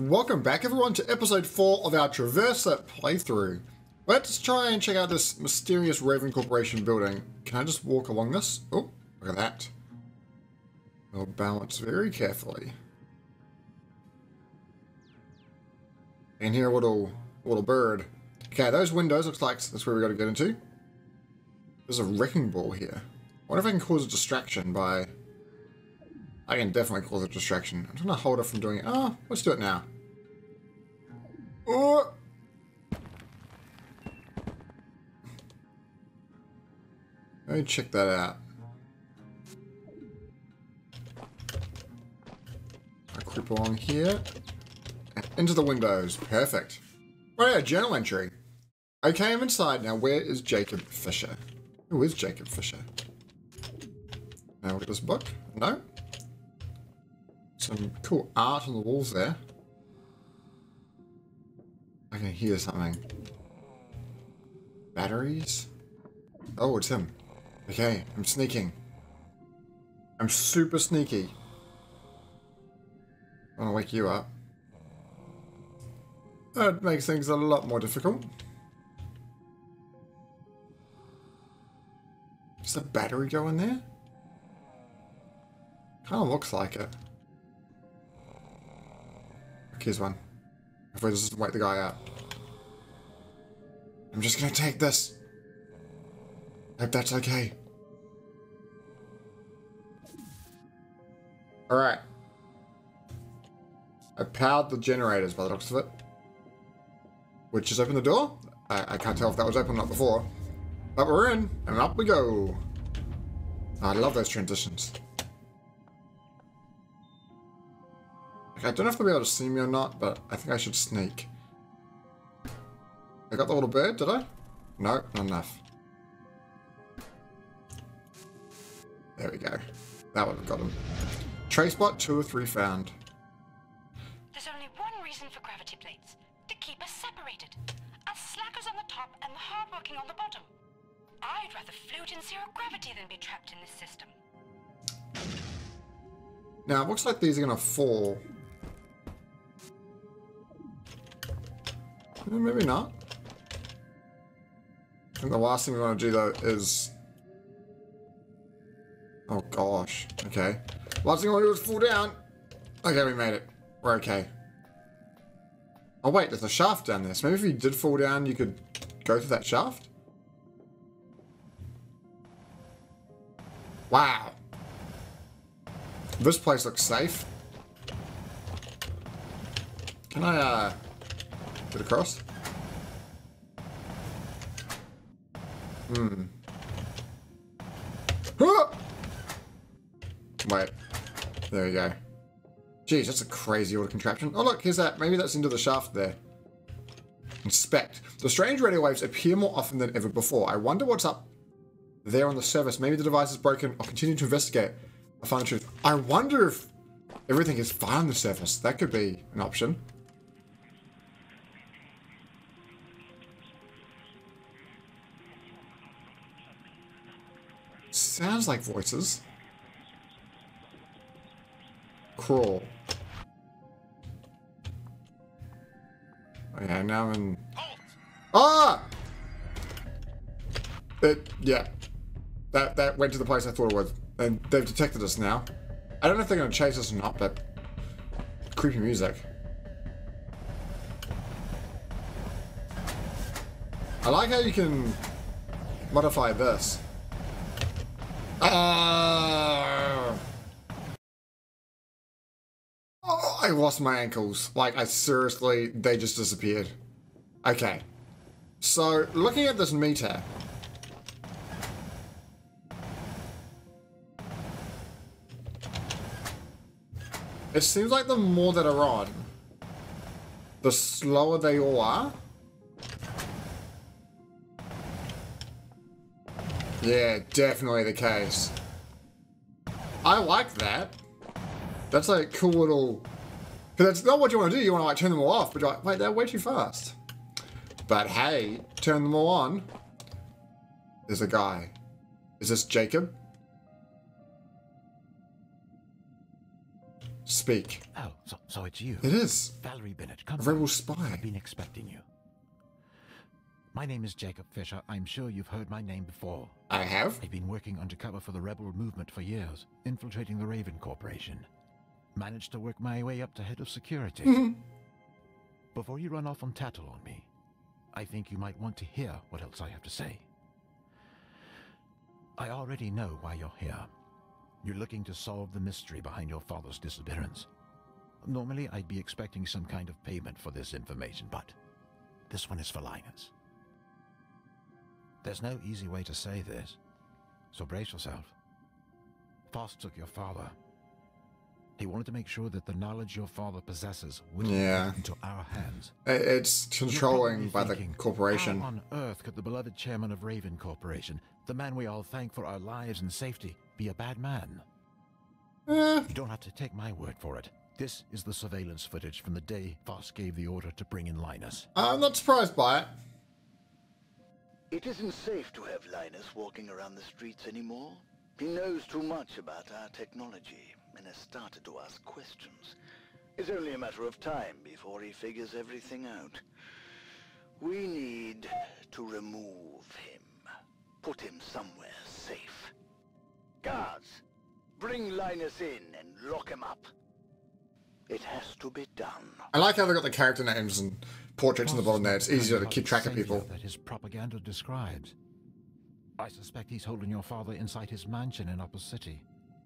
Welcome back everyone to episode 4 of our Traverser playthrough. Let's try and check out this mysterious Raven Corporation building. Can I just walk along this? Oh, look at that. I'll balance very carefully. And here a little, little bird. Okay, those windows looks like that's where we got to get into. There's a wrecking ball here. I wonder if I can cause a distraction by I can definitely cause a distraction. I'm trying to hold her from doing it. Oh, let's do it now. Oh! Let me check that out. I creep along here. Into the windows. Perfect. Oh yeah, journal entry. Okay, I'm inside now. Where is Jacob Fisher? Who is Jacob Fisher? Now look at this book. No? Some cool art on the walls there. I can hear something. Batteries? Oh, it's him. Okay, I'm sneaking. I'm super sneaky. I want to wake you up. That makes things a lot more difficult. Does the battery go in there? Kind of looks like it. One. If I just wait the guy out. I'm just gonna take this. Hope that's okay. Alright. I powered the generators by the looks of it. Which just opened the door? I, I can't tell if that was open or not before. But we're in, and up we go. I love those transitions. I don't know if they'll be able to see me or not, but I think I should sneak. I got the little bird, did I? No, not enough. There we go. That would have got him. Trace spot two or three found. There's only one reason for gravity plates. To keep us separated. Us slackers on the top and the hardworking on the bottom. I'd rather float in zero gravity than be trapped in this system. Now, it looks like these are going to fall Maybe not. Think the last thing we want to do, though, is... Oh, gosh. Okay. Last thing I want to do is fall down. Okay, we made it. We're okay. Oh, wait, there's a shaft down there. So maybe if you did fall down, you could go through that shaft? Wow. This place looks safe. Can I, uh... Get across? Hmm. Wait. There we go. Jeez, that's a crazy old contraption. Oh look, here's that. Maybe that's into the shaft there. Inspect. The strange radio waves appear more often than ever before. I wonder what's up there on the surface. Maybe the device is broken. I'll continue to investigate. I'll find the truth. I wonder if everything is fine on the surface. That could be an option. Sounds like voices. Crawl. Okay, now I'm in... Ah! It, yeah. That, that went to the place I thought it was. And they've detected us now. I don't know if they're going to chase us or not, but... Creepy music. I like how you can modify this. Uh, oh, I lost my ankles. Like, I seriously, they just disappeared. Okay. So, looking at this meter. It seems like the more that are on, the slower they all are. Yeah, definitely the case. I like that. That's like a cool little... Because that's not what you want to do. You want to like turn them all off, but you're like, wait, they're way too fast. But hey, turn them all on. There's a guy. Is this Jacob? Speak. Oh, so, so it's you. It is. Valerie Bennett, come A rebel on. spy. I've been expecting you. My name is Jacob Fisher. I'm sure you've heard my name before. I have. I've been working undercover for the rebel movement for years, infiltrating the Raven Corporation. Managed to work my way up to head of security. Mm-hmm. Before you run off and tattle on me, I think you might want to hear what else I have to say. I already know why you're here. You're looking to solve the mystery behind your father's disappearance. Normally, I'd be expecting some kind of payment for this information, but this one is for Linus. There's no easy way to say this, so brace yourself. Foss took your father. He wanted to make sure that the knowledge your father possesses wouldn't Yeah. into our hands. It's controlling by the corporation. How on earth could the beloved chairman of Raven Corporation, the man we all thank for our lives and safety, be a bad man? Eh, You don't have to take my word for it. This is the surveillance footage from the day Foss gave the order to bring in Linus. I'm not surprised by it. It isn't safe to have Linus walking around the streets anymore. He knows too much about our technology and has started to ask questions. It's only a matter of time before he figures everything out. We need to remove him. Put him somewhere safe. Guards, bring Linus in and lock him up. It has to be done. I like how they got the character names and portraits in the bottom there. It's easier to keep track of people. That his propaganda describes. I suspect he's holding your father inside his mansion in Upper City.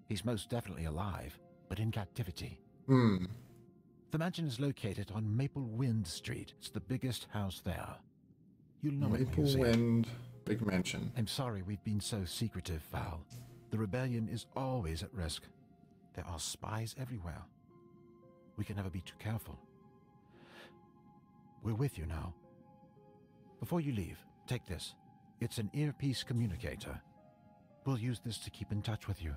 He's most definitely alive, but in captivity. Hmm. The mansion is located on Maple Wind Street. It's the biggest house there. You'll know Maple it. Wind, big mansion. I'm sorry we've been so secretive, Val. The rebellion is always at risk. There are spies everywhere. We can never be too careful. We're with you now. Before you leave, take this. It's an earpiece communicator. We'll use this to keep in touch with you.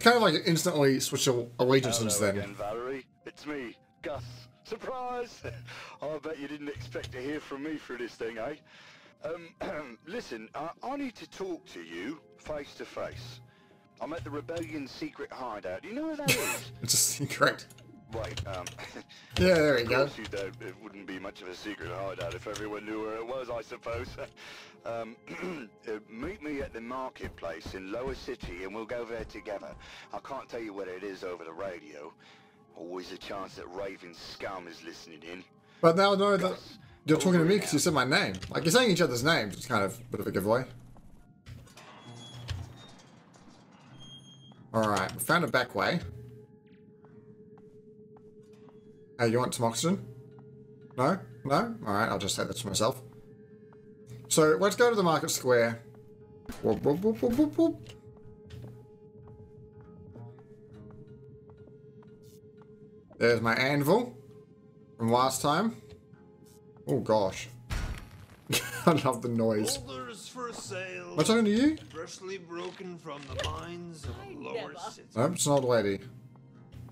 Kind of like instantly switch al- allegiances Hello then. again, Valerie. It's me, Gus. Surprise! I bet you didn't expect to hear from me through this thing, eh? Um, listen, I, I need to talk to you face to face. I'm at the Rebellion's secret hideout. Do you know where that is? It's a secret. Wait, um... Yeah, there we go. you don't. It wouldn't be much of a secret hideout if everyone knew where it was, I suppose. um, uh, meet me at the marketplace in Lower City and we'll go there together. I can't tell you where it is over the radio. Always a chance that Raven scum is listening in. But now I know that you're talking to me because you said my name. Like, you're saying each other's names. It's kind of a bit of a giveaway. Alright, we found a back way. Hey, you want some oxygen? No? No? Alright, I'll just say that to myself. So, let's go to the market square. Whoop, whoop, whoop, whoop, whoop, whoop. There's my anvil from last time. Oh gosh. I love the noise. Boulders for sale. Am I talking to you? Freshly broken from the mines of Lower City. Nope, it's an old lady.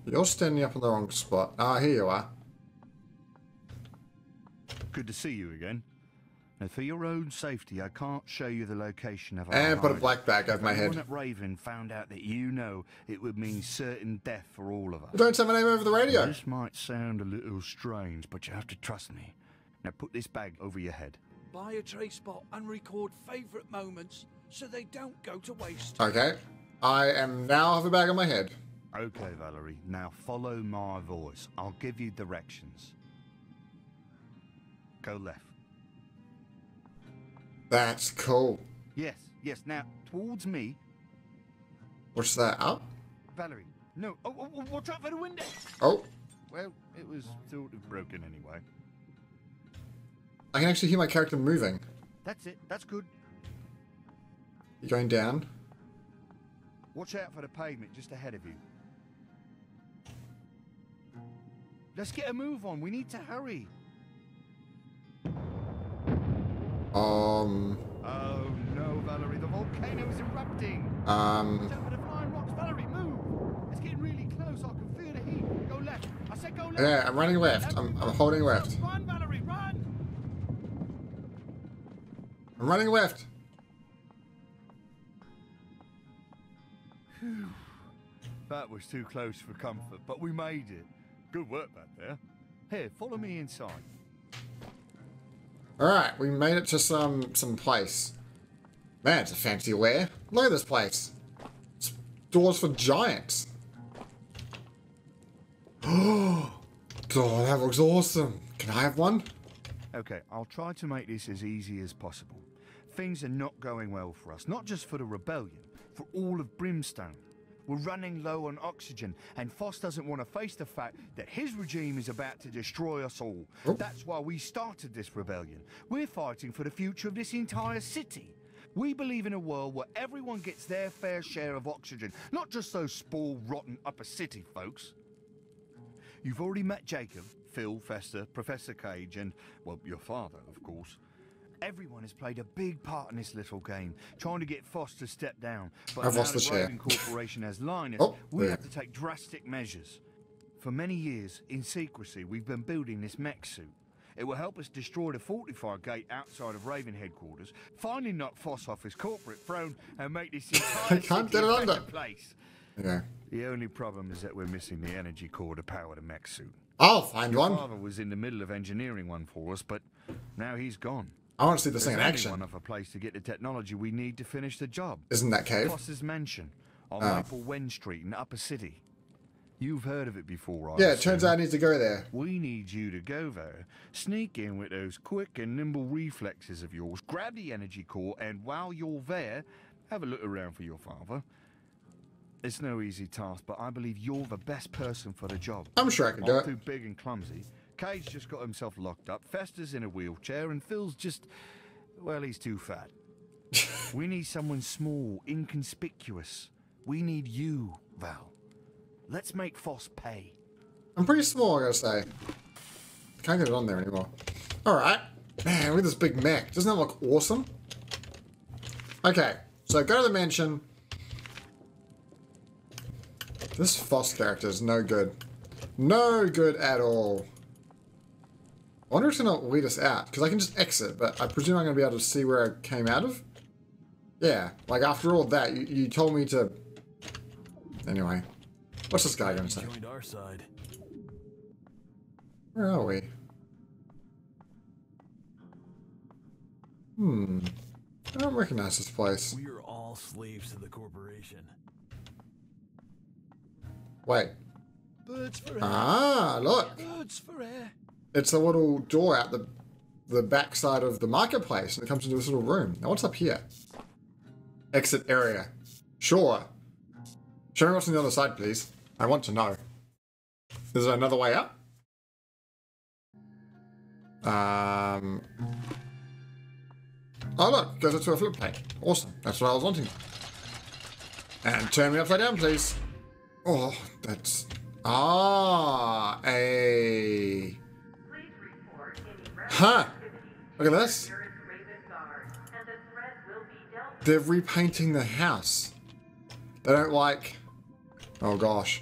You're standing up in the wrong spot. Ah, here you are. Good to see you again. Now, for your own safety, I can't show you the location of our And put a black bag over my head. anyone at Raven found out that you know, it would mean certain death for all of us. Don't say my name over the radio. This might sound a little strange, but you have to trust me. Now put this bag over your head. Buy a trace spot and record favourite moments so they don't go to waste. Okay. I am now have a bag on my head. Okay, Valerie. Now follow my voice. I'll give you directions. Go left. That's cool. Yes, yes. Now towards me, What's that? Up? Valerie. No. Oh, oh, oh, watch out for the window. Oh, Well, it was sort of broken anyway. I can actually hear my character moving. That's it. That's good. You're going down. Watch out for the pavement just ahead of you. Let's get a move on. We need to hurry. Um, Oh no, Valerie, the volcano is erupting. um, Watch out for the flying rocks. Valerie, move. It's getting really close. I can feel the heat. Go left. I said go left. yeah, I'm running left. I'm, I'm holding left. Run, Valerie, run. I'm running left. That was too close for comfort, but we made it. Good work back there. Here, follow me inside. Alright, we made it to some some place. Man, it's a fancy lair. Look at this place. It's doors for giants. Oh, that looks awesome. Can I have one? Okay, I'll try to make this as easy as possible. Things are not going well for us, not just for the rebellion, for all of Brimstone. We're running low on oxygen, and Foss doesn't want to face the fact that his regime is about to destroy us all. Oh. That's why we started this rebellion. We're fighting for the future of this entire city. We believe in a world where everyone gets their fair share of oxygen, not just those spoiled, rotten upper city folks. You've already met Jacob, Phil, Fester, Professor Cage, and, well, your father, of course. Everyone has played a big part in this little game, trying to get Foss to step down. But I've now lost the chair. Raven Corporation has Linus, Oh, we have to take drastic measures. For many years, in secrecy, we've been building this mech suit. It will help us destroy the fortified gate outside of Raven headquarters, finally knock Foss off his corporate throne, and make this entire city a better place. Yeah. The only problem is that we're missing the energy core to power the mech suit. I'll find Your one. father was in the middle of engineering one for us, but now he's gone. I want to see this thing There's in only action. one a place to get the technology we need to finish the job. Isn't that cave? Foss's Mansion on Oh. Maple Wen Street in Upper City. You've heard of it before, I Yeah, it turns out I need to go there. We need you to go there, sneak in with those quick and nimble reflexes of yours, grab the energy core, and while you're there, have a look around for your father. It's no easy task, but I believe you're the best person for the job. I'm sure I can do I'm it. too big and clumsy. Cage just got himself locked up. Fester's in a wheelchair, and Phil's just, well, he's too fat. we need someone small, inconspicuous. We need you, Val. Let's make Foss pay. I'm pretty small, I gotta say. Can't get it on there anymore. Alright. Man, look at this big mech. Doesn't that look awesome? Okay, so go to the mansion. This Foss character is no good. No good at all. I wonder if it's gonna lead us out, because I can just exit, but I presume I'm gonna be able to see where I came out of? Yeah, like after all that, you, you told me to... Anyway. What's this guy gonna say? Joined our side. Where are we? Hmm. I don't recognize this place. We are all slaves to the corporation. Wait. Birds for air. Ah, look. Birds for air. It's a little door out the the back side of the marketplace, and it comes into this little room. Now, what's up here? Exit area. Sure. Show me what's on the other side, please. I want to know. Is there another way out? Um. Oh look, goes up to a flip plate. Awesome. That's what I was wanting. And turn me upside down, please. Oh, that's ah a. Huh. Look at this. They're repainting the house. They don't like. Oh gosh.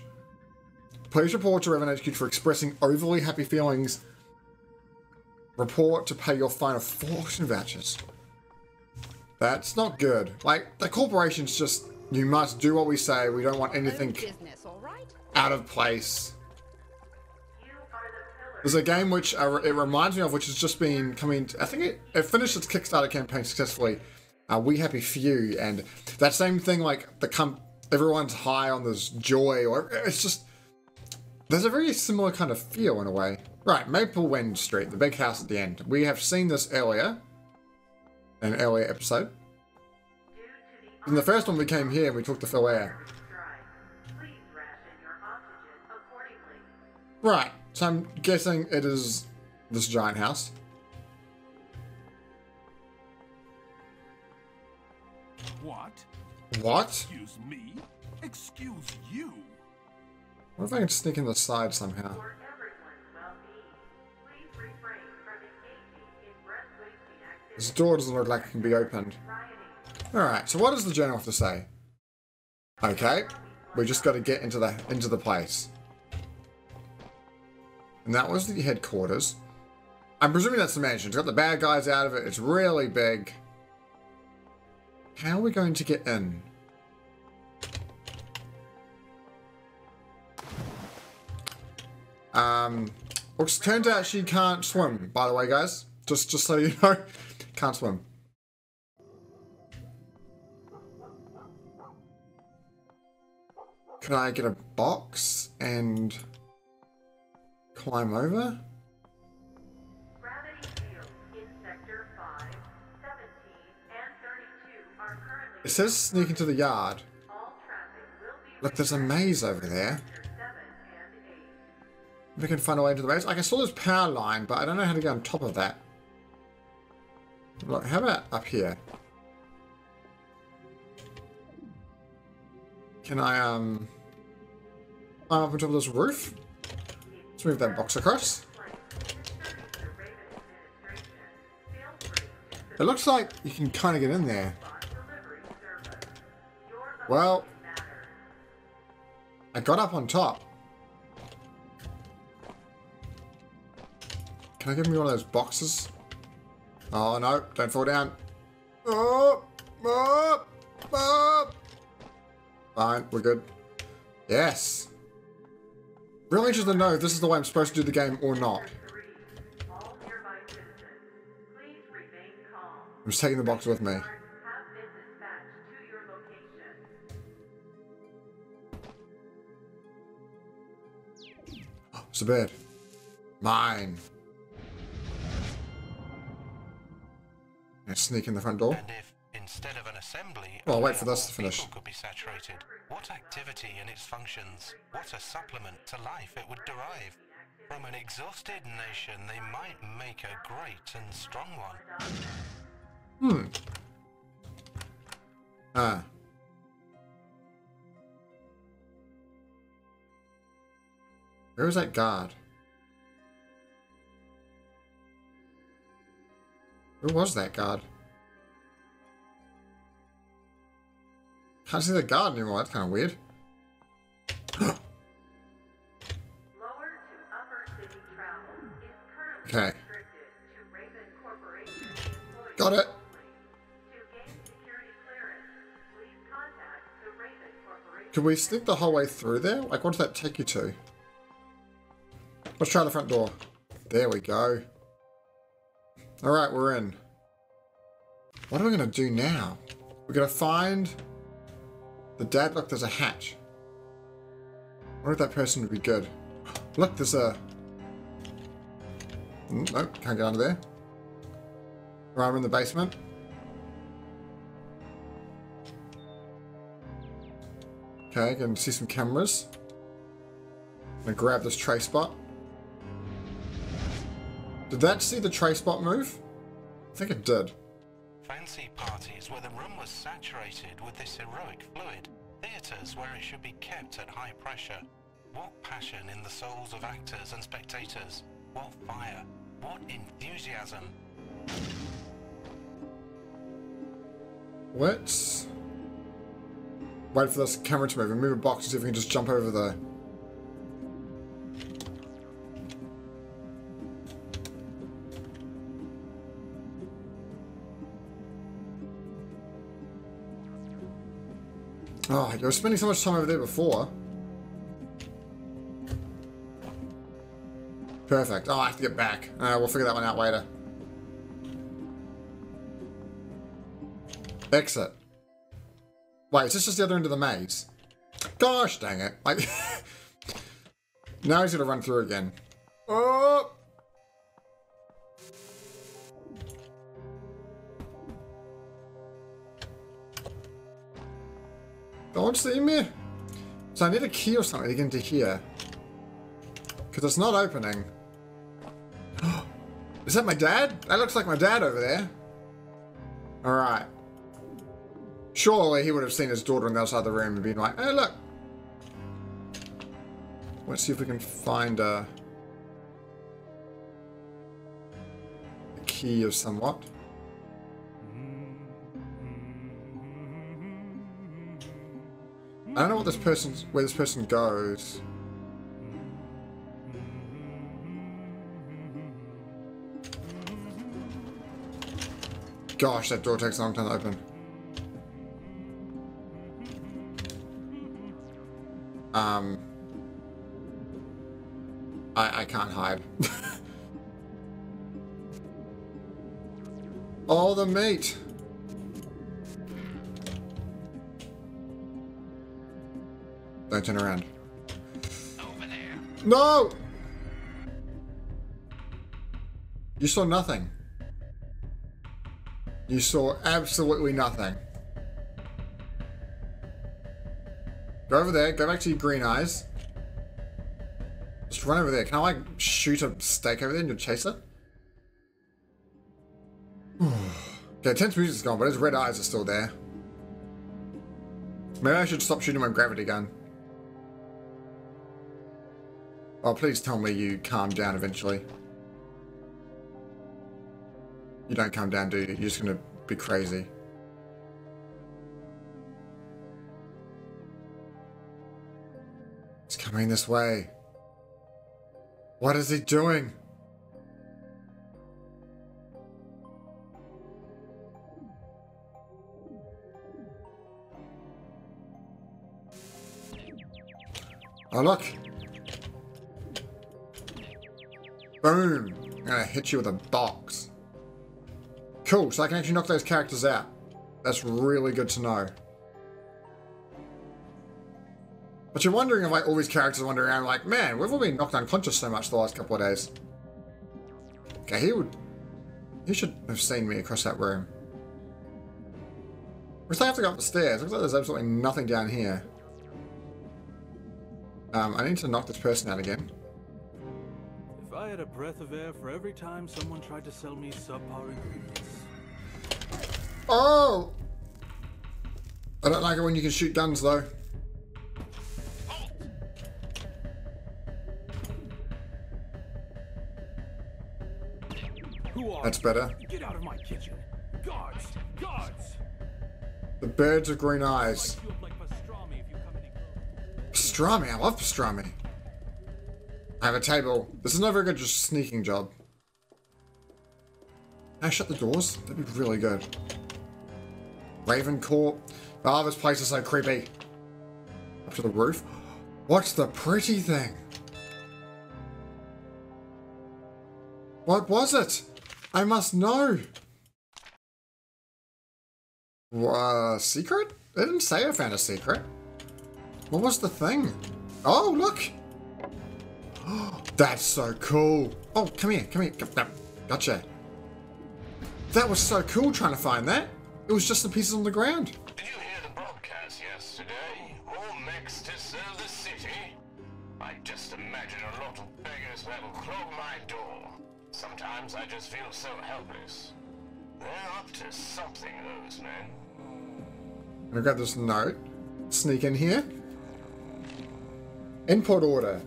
Please report to Raven HQ for expressing overly happy feelings. Report to pay your fine of auction vouchers. That's not good. Like, the corporation's just. You must do what we say. We don't want anything business, right? out of place. There's a game which uh, it reminds me of, which has just been coming. I think it, it finished its Kickstarter campaign successfully. Uh, we Happy Few, and that same thing, like the com- everyone's high on this joy, or it's just there's a very similar kind of feel in a way. Right, Maple Wen Street, the big house at the end. We have seen this earlier, an earlier episode. In the first one, we came here and we took the Phil Air. Right, so I'm guessing it is this giant house. What? What? Excuse me? Excuse you? What if I can sneak in the side somehow? This door doesn't look like it can be opened. Alright, so what does the journal have to say? Okay, we just got to get into the into the place. And that was the headquarters. I'm presuming that's the mansion. It's got the bad guys out of it. It's really big. How are we going to get in? Um, which turns out she can't swim, by the way, guys. Just, just so you know. Can't swim. Can I get a box and are currently It says sneak into the yard. all traffic will be Look, there's a maze over there. Sector 7 and 8. If we can find a way into the maze. I saw this power line, but I don't know how to get on top of that. Look, how about up here? Can I, um... Climb up on top of this roof? Let's move that box across. It looks like you can kind of get in there. Well, I got up on top. Can I give me one of those boxes? Oh no, don't fall down. Oh, oh, oh. Fine, we're good. Yes. Really interested to know if this is the way I'm supposed to do the game or not. I'm just taking the box with me. Location. It's a bed. Mine. I sneak in the front door? Instead of an assembly, Well, I'll wait for this to finish. could be saturated, what activity in its functions, what a supplement to life it would derive. From an exhausted nation, they might make a great and strong one. Hmm. Ah. Where was that guard? Where was that guard? Can't see the garden anymore. That's kind of weird. Lower to upper city travel is currently Okay. to Raven Corporation Got it. only. To gain security clearance, please contact the Raven Corporation. Can we sneak the whole way through there? Like, what does that take you to? Let's try the front door. There we go. Alright, we're in. What are we going to do now? We're going to find the dad. Look, there's a hatch. I wonder if that person would be good. Look, there's a... Mm, Nope, can't get under there. Right, we're in the basement. Okay, can see some cameras. I'm gonna grab this trace spot. Did that see the trace spot move? I think it did. Saturated with this heroic fluid. Theatres where it should be kept at high pressure. What passion in the souls of actors and spectators. What fire. What enthusiasm. Let's wait for this camera to move and move a box and see if we can just jump over the. Oh, you were spending so much time over there before. Perfect. Oh, I have to get back. Uh, we'll figure that one out later. Exit. Wait, is this just the other end of the maze? Gosh dang it. Like, now he's gonna run through again. Oh! Don't see me. So I need a key or something to get into here. Because it's not opening. Is that my dad? That looks like my dad over there. Alright. Surely he would have seen his daughter on the outside of the room and been like, hey, look. Let's see if we can find a, a key of somewhat. I don't know what this person's where this person goes. Gosh, that door takes a long time to open. Um, I, I can't hide. All the meat. Don't turn around. Over there. No! You saw nothing. You saw absolutely nothing. Go over there. Go back to your green eyes. Just run over there. Can I, like, shoot a stake over there and you'll chase it? okay, tense music's gone, but his red eyes are still there. Maybe I should stop shooting my gravity gun. Oh, please tell me you calm down eventually. You don't calm down, do you? You're just gonna be crazy. It's coming this way. What is he doing? Oh, look. Boom. I'm gonna hit you with a box. Cool, so I can actually knock those characters out. That's really good to know. But you're wondering like all these characters wandering around like, man, we've all been knocked unconscious so much the last couple of days. Okay, he would... He should have seen me across that room. We still have to go up the stairs. Looks like there's absolutely nothing down here. Um, I need to knock this person out again. I had a breath of air for every time someone tried to sell me subpar ingredients. Oh! I don't like it when you can shoot guns, though. Who are That's better. Get out of my kitchen. Guards! Guards! The birds of green eyes. You up like pastrami if you come any closer. Pastrami, I love pastrami. I have a table. This is not very good, just sneaking job. Can I shut the doors? That'd be really good. Raven Court. Oh, this place is so creepy. Up to the roof. What's the pretty thing? What was it? I must know. Uh, secret? They didn't say I found a secret. What was the thing? Oh, look! That's so cool. Oh, come here, come here. Come- Gotcha. That was so cool trying to find that. It was just the pieces on the ground. Did you hear the broadcast yesterday? All mechs to serve the city? I just imagine a lot of beggars that'll clog my door. Sometimes I just feel so helpless. They're up to something, those men. I got this note. Sneak in here. Input order.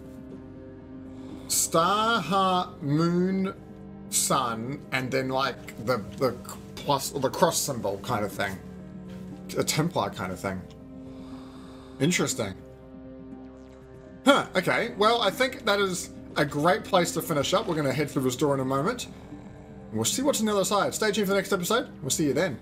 Star, heart, moon, sun, and then like the the plus the cross symbol kind of thing. A Templar kind of thing. Interesting. Huh, okay. Well, I think that is a great place to finish up. We're going to head through this door in a moment. We'll see what's on the other side. Stay tuned for the next episode. We'll see you then.